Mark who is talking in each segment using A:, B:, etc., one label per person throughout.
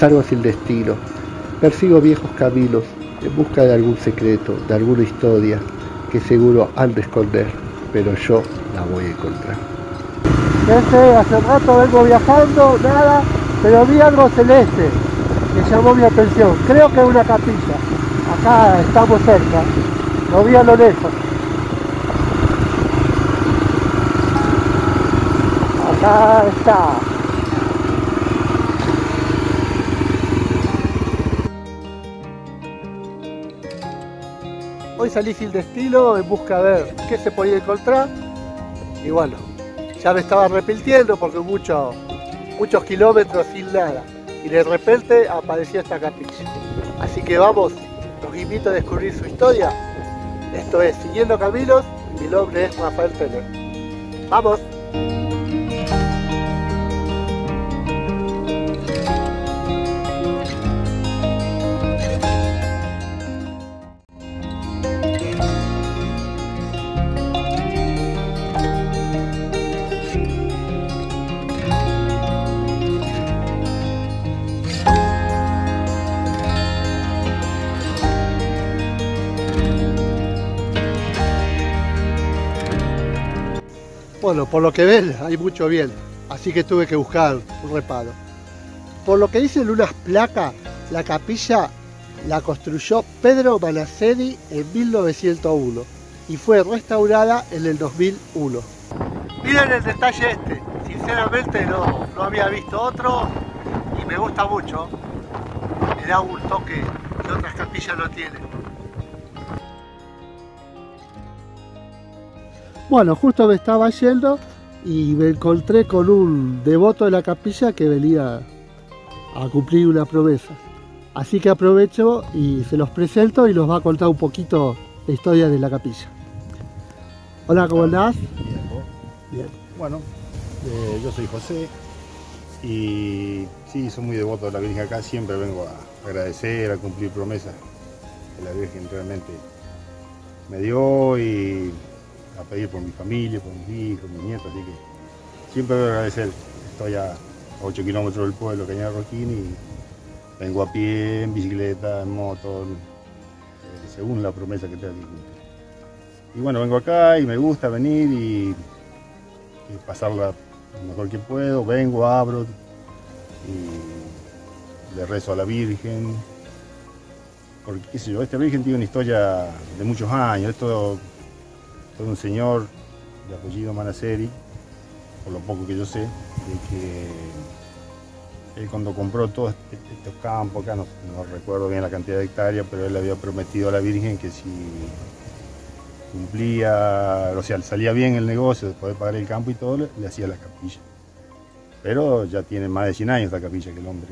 A: Salgo el destino, persigo viejos caminos en busca de algún secreto, de alguna historia que seguro han de esconder, pero yo la voy a encontrar.
B: Sé, hace rato vengo viajando, nada, pero vi algo celeste que llamó mi atención. Creo que es una capilla. Acá estamos cerca, lo vi a lo lejos. Acá está. Hoy salí sin destino en busca de ver qué se podía encontrar. Y bueno, ya me estaba arrepintiendo porque muchos muchos kilómetros sin nada. Y de repente apareció esta capilla. Así que vamos, los invito a descubrir su historia. Esto es Siguiendo Caminos. Mi nombre es Rafael Tener. ¡Vamos! Bueno, por lo que ven, hay mucho bien, así que tuve que buscar un reparo. Por lo que dicen unas placas, la capilla la construyó Pedro Manaceni en 1901 y fue restaurada en el 2001. Miren el detalle este, sinceramente no, no había visto otro y me gusta mucho. Le da un toque que otras capillas no tienen. Bueno, justo me estaba yendo y me encontré con un devoto de la capilla que venía a cumplir una promesa. Así que aprovecho y se los presento y nos va a contar un poquito la historia de la capilla. Hola, ¿cómo andás?
C: Bien, ¿vos?
B: Bien.
C: Bueno, eh, yo soy José y sí, soy muy devoto de la Virgen acá. Siempre vengo a agradecer, a cumplir promesas que la Virgen realmente me dio y a pedir por mi familia, por mis hijos, mis nietos, así que siempre voy a agradecer. Estoy a 8 kilómetros del pueblo, Cañada Roquín, y vengo a pie, en bicicleta, en moto, eh, según la promesa que te da Y bueno, vengo acá y me gusta venir y, y pasarla lo mejor que puedo, vengo, abro y le rezo a la Virgen. Porque, qué sé yo, esta Virgen tiene una historia de muchos años, esto fue un señor de apellido Manaceri, por lo poco que yo sé, de que él cuando compró todos estos campos, acá no, recuerdo bien la cantidad de hectáreas, pero él había prometido a la Virgen que si cumplía, o sea, salía bien el negocio, después de pagar el campo y todo, le, le hacía la capilla. Pero ya tiene más de 100 años la capilla que el hombre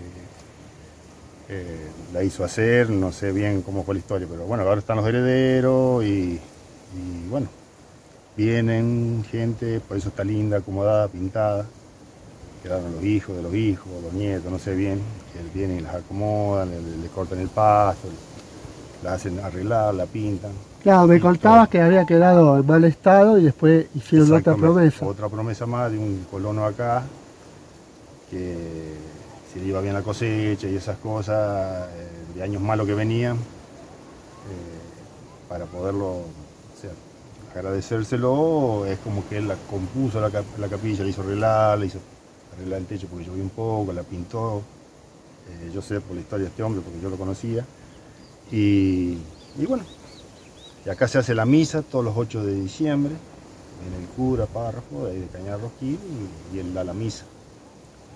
C: eh, la hizo hacer, no sé bien cómo fue la historia, pero bueno, ahora están los herederos y bueno, vienen gente, por eso está linda, acomodada, pintada. Quedaron los hijos de los hijos, los nietos, no sé bien, que vienen y las acomodan, le, le cortan el pasto, la hacen arreglar, la pintan.
B: Claro, me contabas que había quedado en mal estado y después hicieron otra promesa.
C: Otra promesa más de un colono acá, que si le iba bien la cosecha y esas cosas, eh, de años malos que venían, eh, para poderlo agradecérselo es como que él la compuso la, la capilla, la hizo arreglar, la hizo arreglar el techo porque llovió un poco, la pintó. Eh, yo sé por la historia de este hombre porque yo lo conocía. Y, y, bueno, y acá se hace la misa todos los 8 de diciembre. Viene el cura, párrafo, de, de Cañar Rosquín y, y, él da la misa.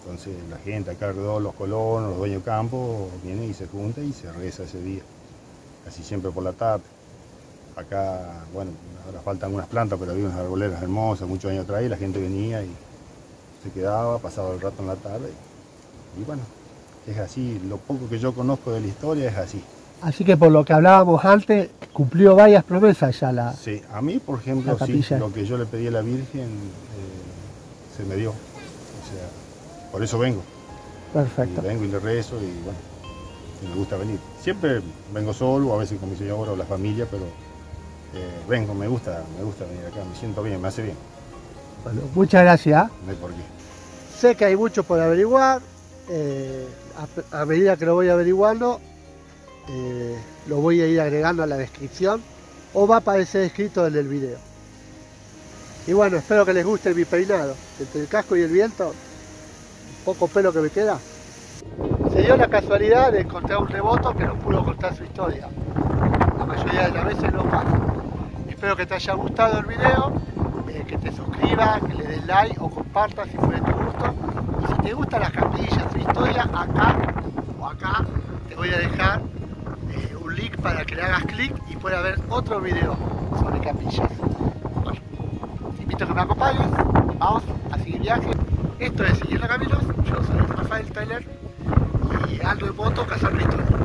C: Entonces la gente acá alrededor, los colonos, los dueños de campo, vienen y se juntan y se reza ese día. Casi siempre por la tarde. Acá, bueno, ahora faltan unas plantas, pero había unas arboleras hermosas muchos años atrás y la gente venía y se quedaba, pasaba el rato en la tarde. Y bueno, es así, lo poco que yo conozco de la historia es así.
B: Así que por lo que hablábamos antes, cumplió varias promesas ya la
C: Sí, a mí, por ejemplo, sí, lo que yo le pedí a la Virgen eh, se me dio. O sea, por eso vengo.
B: Perfecto.
C: Y vengo y le rezo y bueno, y me gusta venir. Siempre vengo solo, a veces con mi señora o la familia, pero eh, vengo, me gusta, me gusta venir acá, me siento bien, me hace bien.
B: Bueno, muchas gracias.
C: No hay por qué.
B: Sé que hay mucho por averiguar, eh, a, medida que lo voy averiguando, eh, lo voy a ir agregando a la descripción o va a aparecer escrito en el video. Y bueno, espero que les guste mi peinado. Entre el casco y el viento, poco pelo que me queda. Se dio la casualidad de encontrar un devoto que no pudo contar su historia. La mayoría de las veces no pasa. Espero que te haya gustado el video, eh, que te suscribas, que le des like o compartas si fue de tu gusto. Y si te gustan las capillas, su historia, acá o acá te voy a dejar eh, un link para que le hagas clic y pueda ver otro video sobre capillas. Bueno, te invito a que me acompañes. Vamos a seguir viaje. Esto es Siguiendo Caminos. Yo soy Rafael Teller y ando en moto cazando historia.